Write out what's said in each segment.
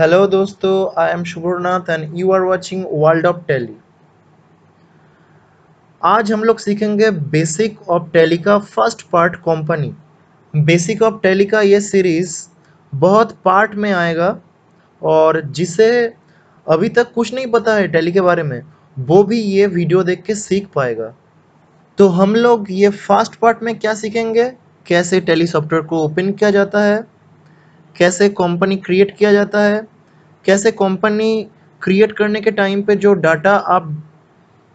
Hello दोस्तों I am Shubhurnath and you are watching world of Tele. आज हम लोग सीखेंगे बेसिक ऑफ़ टेली का first part company basic of Tally का ये सीरीज़ बहुत पार्ट में आएगा और जिसे अभी तक कुछ नहीं पता है टेली के बारे में, वो भी ये वीडियो देख के सीख पाएगा। तो हम लोग ये फ़र्स्ट पार्ट में क्या सीखेंगे? कैसे टेली सॉफ्टवेयर को ओपन किया जाता है? कैसे कंपनी क्रिएट किया जाता है, कैसे कंपनी क्रिएट करने के टाइम पे जो डाटा आप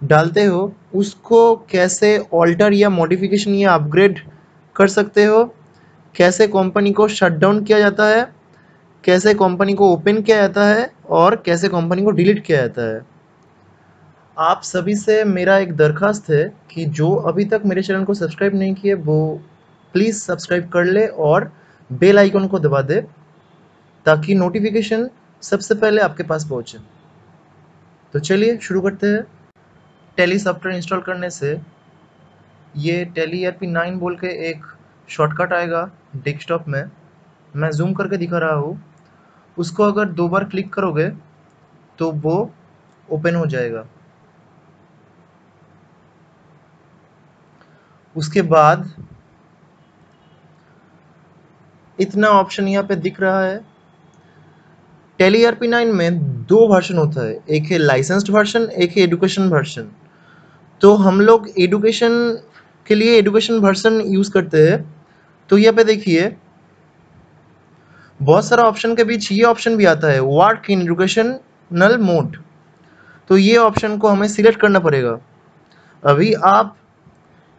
डालते हो, उसको कैसे ऑल्टर या मॉडिफिकेशन या अपग्रेड कर सकते हो, कैसे कंपनी को शट डाउन किया जाता है, कैसे कंपनी को ओपन किया जाता है और कैसे कंपनी को डिलीट किया जाता है। आप सभी से मेरा एक दरखास्त है कि जो अभी तक मेरे चैनल को सब्सक्राइब नहीं किए, वो प्लीज़ सब्सक्राइब कर ले और बेल आइकन को दबा दे ताकि नोटिफिकेशन सबसे पहले आपके पास पहुँचे। तो चलिए शुरू करते हैं। टेली सॉफ्टवेयर इंस्टॉल करने से ये टेली आर पी नाइन बोल के एक शॉर्टकट आएगा डेस्कटॉप में। मैं जूम करके दिखा रहा हूँ। उसको अगर दो बार क्लिक करोगे तो वो ओपन हो जाएगा। उसके बाद इतना ऑप्शन यहाँ पे दिख रहा है। टेली आर पी नाइन में दो वर्जन होता है। एक है लाइसेंस्ड वर्जन एक है एडुकेशन वर्जन तो हम लोग एडुकेशन के लिए एडुकेशन वर्जन यूज़ करते हैं। तो यहाँ पे देखिए, बहुत सारा ऑप्शन के बीच ये ऑप्शन भी आता है। वर्क इन एडुकेशनल मोड तो ये ऑप्शन को हमें सिलेक्ट करना पड़ेगा। अभी आप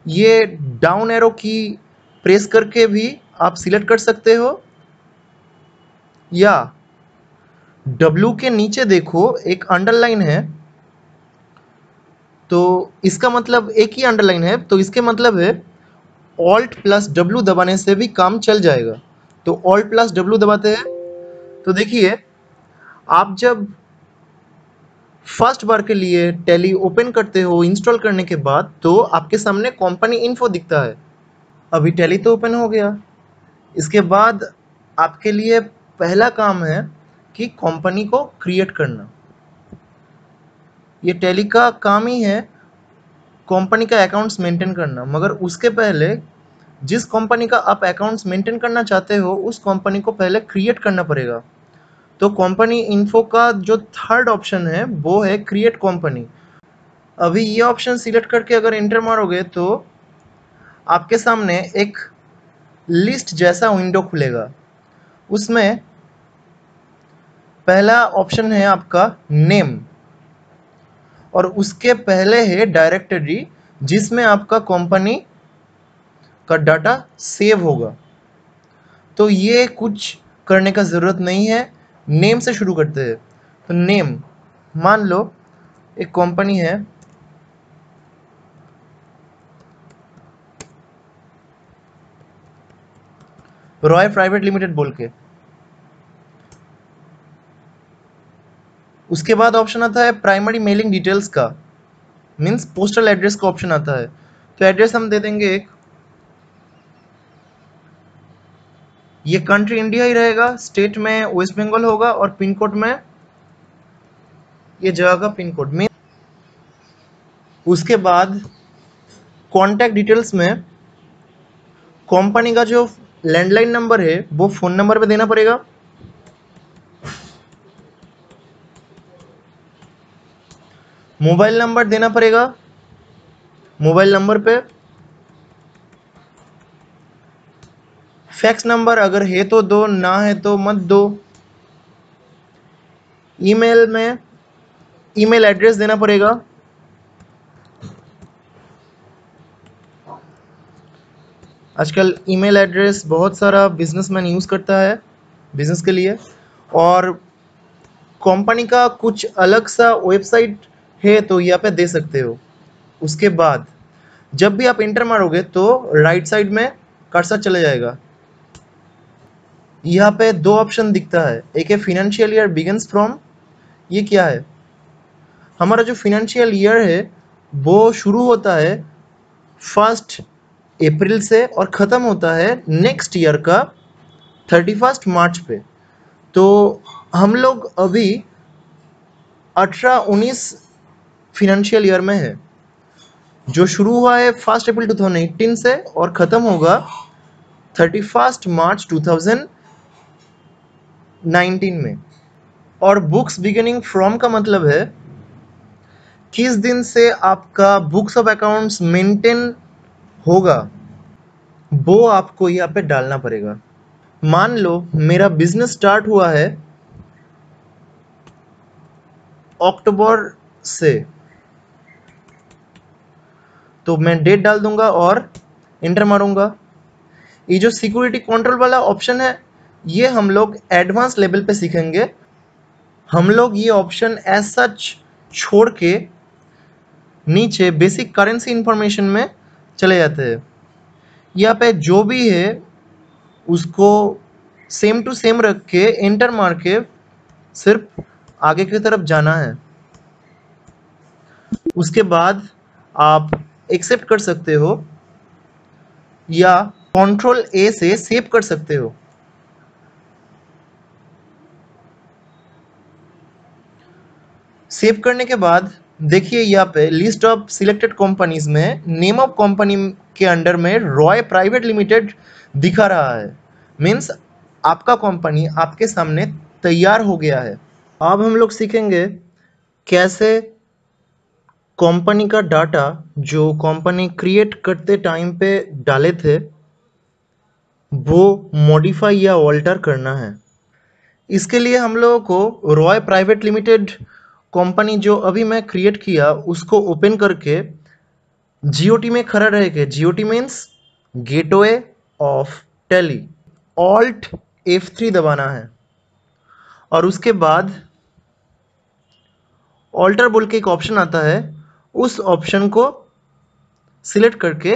ये डाउन एरो की प्रेस करके भी आप सिलेक्ट कर सकते हो, या W के नीचे देखो, एक अंडरलाइन है तो इसका मतलब एक ही अंडरलाइन है तो इसके मतलब है ऑल्ट प्लस डब्लू दबाने से भी काम चल जाएगा। तो ऑल्ट प्लस डब्लू दबाते हैं तो देखिए, आप जब फ़र्स्ट बार के लिए टेली ओपन करते हो इंस्टॉल करने के बाद तो आपके सामने कंपनी इन्फो दिखता है। अभी टेली तो ओपन हो गया। इसके बाद आपके लिए पहला काम है कि कंपनी को क्रिएट करना। ये टेली का काम ही है कंपनी का अकाउंट्स मेंटेन करना। मगर उसके पहले जिस कंपनी का आप अकाउंट्स मेंटेन करना चाहते हो, उस कंपनी को पहले क्रिएट करना पड़ेगा। तो कंपनी इन्फो का जो थर्ड ऑप्शन है, वो है क्रिएट कंपनी अभी ये ऑप्शन सिलेक्ट करके अगर एंटर मारोगे तो आपके सामने एक लिस्ट जैसा विंडो खुलेगा। उसमें पहला ऑप्शन है आपका नेम और उसके पहले है डायरेक्टरी जिसमें आपका कंपनी का डाटा सेव होगा। तो ये कुछ करने का ज़रूरत नहीं है। नेम से शुरू करते हैं। तो नेम मान लो, एक कंपनी है। रॉय प्राइवेट लिमिटेड बोल के। उसके बाद ऑप्शन आता है प्राइमरी मेलिंग डिटेल्स का। मींस पोस्टल एड्रेस का ऑप्शन आता है। तो एड्रेस हम दे देंगे एक। ये कंट्री इंडिया ही रहेगा स्टेट में वेस्ट बंगाल होगा और पिन कोड में ये जगह का पिन कोड में उसके बाद कॉन्टैक्ट डिटेल्स में कंपनी का जो लैंडलाइन नंबर है, वो फ़ोन नंबर पे देना पड़ेगा। मोबाइल नंबर देना पड़ेगा, मोबाइल नंबर पे। फैक्स नंबर अगर है तो दो, ना है तो मत दो। ईमेल में, ईमेल एड्रेस देना पड़ेगा। आजकल ईमेल एड्रेस बहुत सारा बिजनेसमैन यूज़ करता है बिज़नेस के लिए। और कंपनी का कुछ अलग सा वेबसाइट है तो यहाँ पे दे सकते हो। उसके बाद, जब भी आप इंटर मारोगे तो राइट साइड में कर्सर चले जाएगा। यहाँ पे दो ऑप्शन दिखता है। एक है फिनेंशियल ईयर बिगन्स फ्रॉम ये क्या है? हमारा जो फिनेंशियल ईयर है, वो शुरू होता है फ़र्स्ट अप्रैल से और ख़त्म होता है नेक्स्ट ईयर का थर्टी फ़र्स्ट मार्च पे। तो हम लोग अभी अठारह उन्नीस फिनेंशियल ईयर में है। जो शुरू हुआ है फ़र्स्ट अप्रैल 2018 से और ख़त्म होगा थर्टी फ़र्स्ट मार्च 2019 में। और बुक्स बिगिनिंग फ्रॉम का मतलब है किस दिन से आपका बुक्स ऑफ़ अकाउंट्स मेंटेन होगा, वो आपको यहाँ पे डालना पड़ेगा। मान लो, मेरा बिज़नेस स्टार्ट हुआ है अक्टूबर से। तो मैं डेट डाल दूँगा और इंटर मारूँगा। ये जो सिक्योरिटी कंट्रोल वाला ऑप्शन है, ये हम लोग एडवांस लेवल पे सीखेंगे। हम लोग ये ऑप्शन एज सच छोड़ के नीचे बेसिक करेंसी इंफॉर्मेशन में चले जाते हैं। यहाँ पे जो भी है, उसको सेम टू सेम रख के एंटर मार के सिर्फ़ आगे की तरफ़ जाना है। उसके बाद आप एक्सेप्ट कर सकते हो या कंट्रोल ए से सेव कर सकते हो। सेव करने के बाद देखिए यहाँ पे लिस्ट ऑफ़ सिलेक्टेड कंपनीज़ में नेम ऑफ़ कंपनी के अंडर में रॉय प्राइवेट लिमिटेड दिखा रहा है। मीन्स आपका कंपनी आपके सामने तैयार हो गया है। अब हम लोग सीखेंगे कैसे कंपनी का डाटा जो कंपनी क्रिएट करते टाइम पे डाले थे, वो मॉडिफाई या ऑल्टर करना है। इसके लिए हम लोगों को रॉय प्राइवेट लिमिटेड कंपनी जो अभी मैं क्रिएट किया, उसको ओपन करके जीओटी में खड़ा रहेगा GOT means gateway of Tally alt F three दबाना है। और उसके बाद ऑल्टर बोल के एक ऑप्शन आता है, उस ऑप्शन को सिलेक्ट करके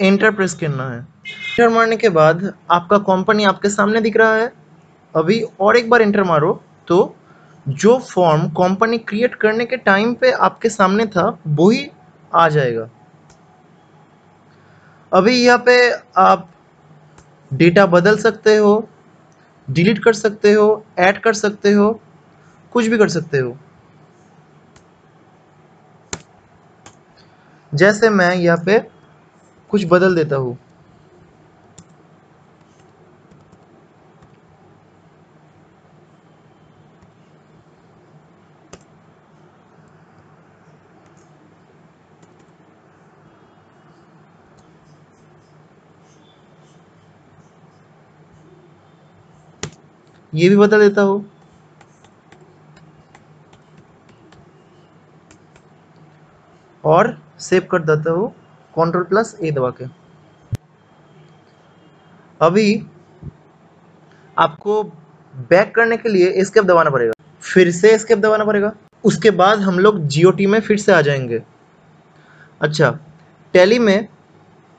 एंटर प्रेस करना है। एंटर मारने के बाद आपका कंपनी आपके सामने दिख रहा है। अभी और एक बार एंटर मारो तो जो फॉर्म कंपनी क्रिएट करने के टाइम पे आपके सामने था, वही आ जाएगा। अभी यहाँ पे आप डेटा बदल सकते हो डिलीट कर सकते हो ऐड कर सकते हो, कुछ भी कर सकते हो। जैसे मैं यहाँ पे कुछ बदल देता हूँ। ये भी बता देता हूँ। और सेव कर देता हूँ। कंट्रोल प्लस ए दबा के। अभी आपको बैक करने के लिए एस्केप दबाना पड़ेगा। फिर से एस्केप दबाना पड़ेगा। उसके बाद हम लोग जियो में फिर से आ जाएँगे। अच्छा टैली में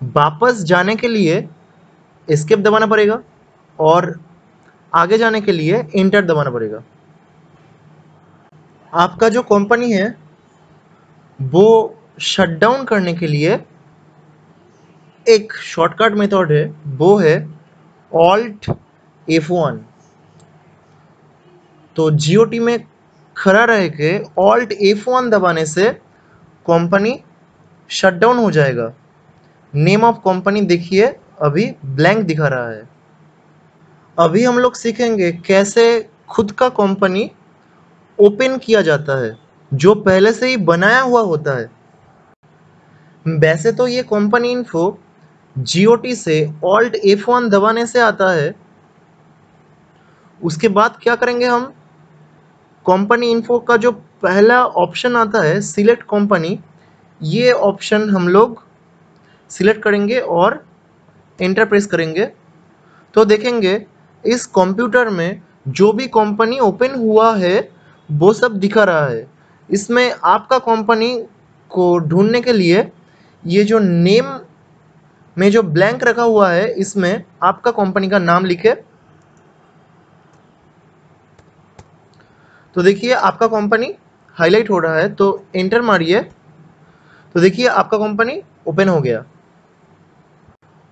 वापस जाने के लिए एस्केप दबाना पड़ेगा। और आगे जाने के लिए इंटर दबाना पड़ेगा। आपका जो कंपनी है, वो शट डाउन करने के लिए एक शॉर्टकट मेथड है, वो है ऑल्ट एफ़ वन तो जियो टी में खड़ा रह के ऑल्ट एफ़ वन दबाने से कंपनी शट डाउन हो जाएगा। नेम ऑफ़ कंपनी देखिए, अभी ब्लैंक दिखा रहा है। अभी हम लोग सीखेंगे कैसे खुद का कंपनी ओपन किया जाता है, जो पहले से ही बनाया हुआ होता है। वैसे तो ये कंपनी इन्फो जीओटी से ऑल्ट एफ़ वन दबाने से आता है। उसके बाद क्या करेंगे हम? कंपनी इन्फो का जो पहला ऑप्शन आता है सिलेक्ट कंपनी ये ऑप्शन हम लोग सिलेक्ट करेंगे और एंटर प्रेस करेंगे। तो देखेंगे इस कंप्यूटर में जो भी कंपनी ओपन हुआ है, वो सब दिखा रहा है। इसमें आपका कंपनी को ढूँढने के लिए ये जो नेम में जो ब्लैंक रखा हुआ है, इसमें आपका कंपनी का नाम लिखे। तो देखिए, आपका कंपनी हाईलाइट हो रहा है तो एंटर मारिए। तो देखिए, आपका कंपनी ओपन हो गया।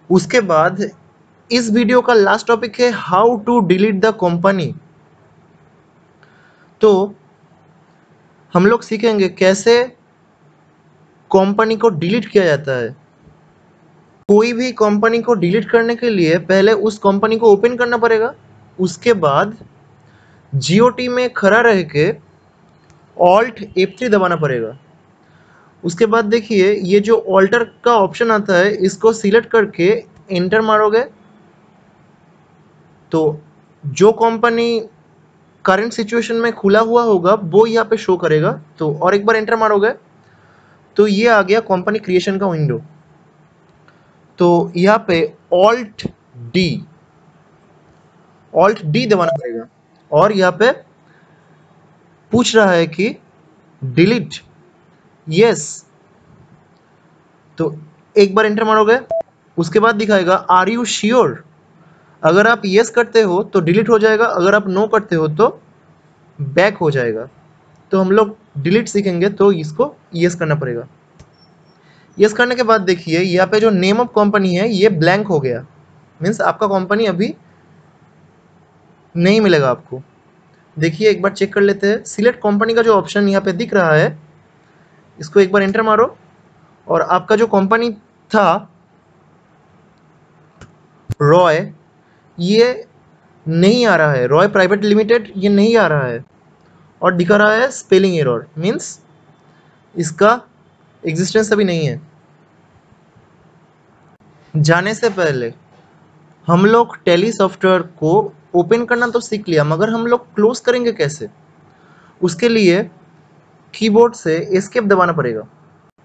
उसके बाद इस वीडियो का लास्ट टॉपिक है how to delete the company तो हम लोग सीखेंगे कैसे कंपनी को डिलीट किया जाता है। कोई भी कंपनी को डिलीट करने के लिए पहले उस कंपनी को ओपन करना पड़ेगा। उसके बाद जीओटी में खड़ा रह के ऑल्ट एफ़ थ्री दबाना पड़ेगा। उसके बाद देखिए, ये जो ऑल्टर का ऑप्शन आता है, इसको सिलेक्ट करके एंटर मारोगे। तो जो कंपनी करंट सिचुएशन में खुला हुआ होगा, वो यहाँ पे शो करेगा। तो और एक बार एंटर मारोगे तो ये आ गया कंपनी क्रिएशन का विंडो तो यहाँ पे ऑल्ट डी ऑल्ट डी दबाना पड़ेगा। और यहाँ पे पूछ रहा है कि डिलीट यस तो एक बार एंटर मारोगे, उसके बाद दिखाएगा आर यू श्योर अगर आप यस करते हो तो डिलीट हो जाएगा, अगर आप नो करते हो तो बैक हो जाएगा। तो हम लोग डिलीट सीखेंगे तो इसको यस करना पड़ेगा। यस करने के बाद देखिए, यहाँ पे जो नेम ऑफ़ कंपनी है, ये ब्लैंक हो गया। मीन्स आपका कंपनी अभी नहीं मिलेगा आपको। देखिए, एक बार चेक कर लेते हैं। सिलेक्ट कंपनी का जो ऑप्शन यहाँ पे दिख रहा है, इसको एक बार एंटर मारो। और आपका जो कंपनी था रॉय ये नहीं आ रहा है। रॉय प्राइवेट लिमिटेड ये नहीं आ रहा है। और दिखा रहा है स्पेलिंग एरर मीन्स इसका एग्जिस्टेंस अभी नहीं है। जाने से पहले हम लोग टेली सॉफ्टवेयर को ओपन करना तो सीख लिया, मगर हम लोग क्लोज करेंगे कैसे? उसके लिए कीबोर्ड से एस्केप दबाना पड़ेगा।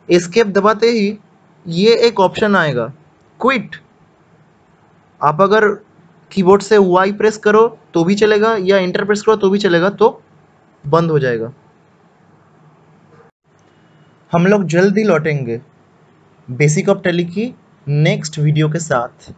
एस्केप दबाते ही ये एक ऑप्शन आएगा। क्विट आप अगर कीबोर्ड से वाई प्रेस करो तो भी चलेगा या इंटर प्रेस करो तो भी चलेगा तो बंद हो जाएगा। हम लोग जल्दी लौटेंगे। बेसिक ऑफ़ टेली की नेक्स्ट वीडियो के साथ।